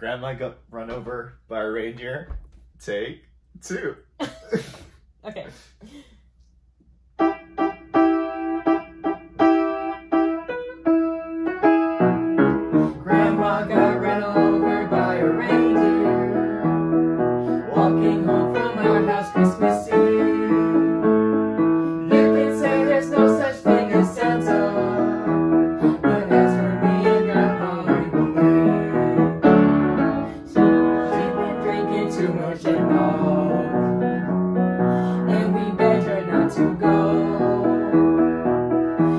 Grandma got run over by a reindeer. Take two. okay. Grandma got run over by a reindeer. Walking home from our house Christmas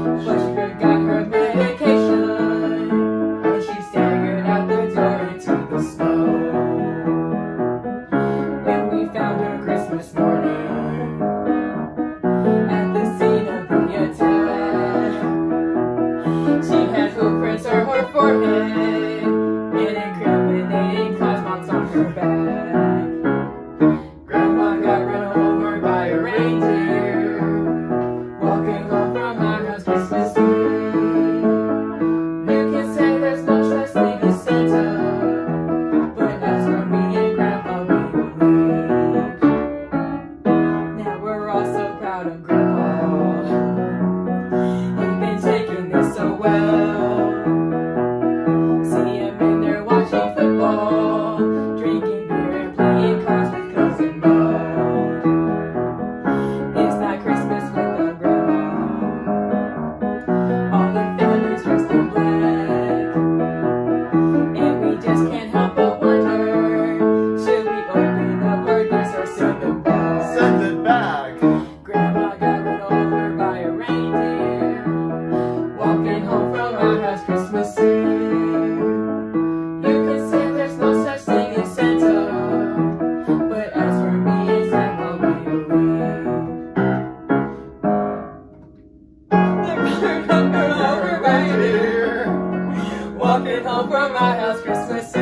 What you forgot? walking home from my house Christmas